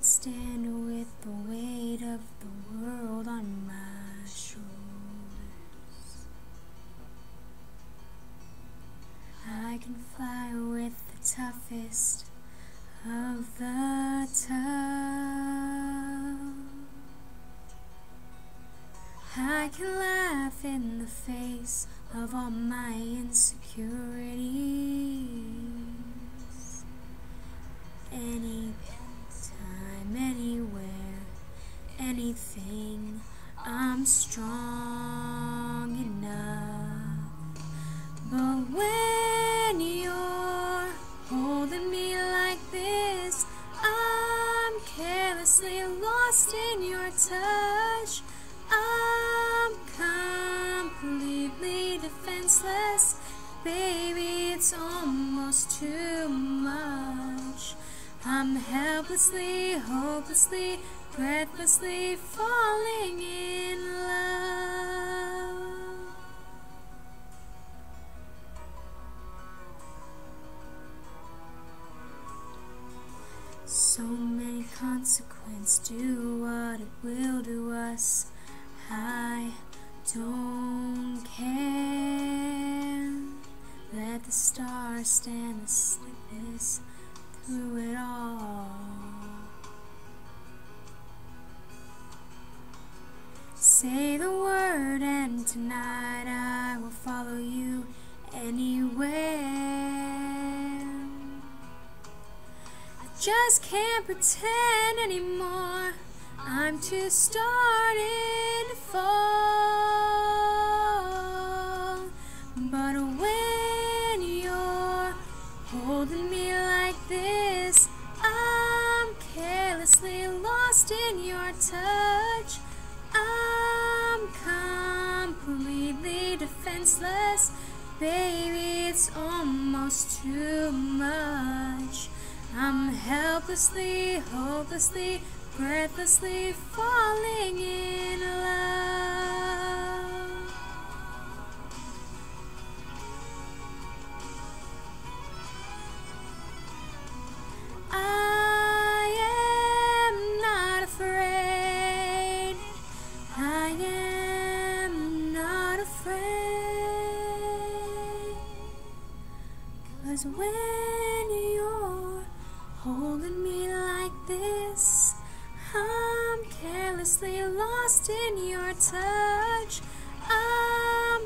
stand with the weight of the world on my shoulders. I can fly with the toughest of the tough. I can laugh in the face of all my insecurities. Anything, I'm strong enough. But when you're holding me like this, I'm carelessly lost in your touch. I'm completely defenseless. Baby, it's almost too. I'm helplessly, hopelessly, breathlessly falling in love. So many consequences do what it will to us. I don't care. Let the stars stand the sleepless through it all. Say the word, and tonight I will follow you anywhere. I just can't pretend anymore. I'm too starting to fall. But when you're holding me lost in your touch. I'm completely defenseless. Baby, it's almost too much. I'm helplessly, hopelessly, breathlessly falling in love. Afraid. Cause when you're holding me like this, I'm carelessly lost in your touch. I'm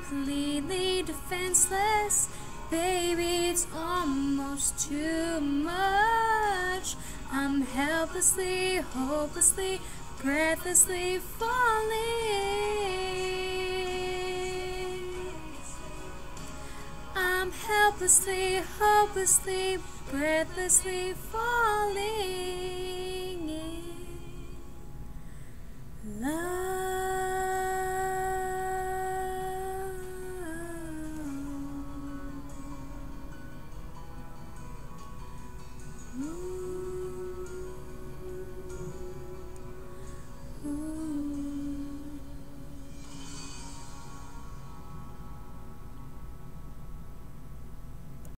completely defenseless. Baby, it's almost too much. I'm helplessly, hopelessly, breathlessly falling. Helplessly, hopelessly, breathlessly falling in love.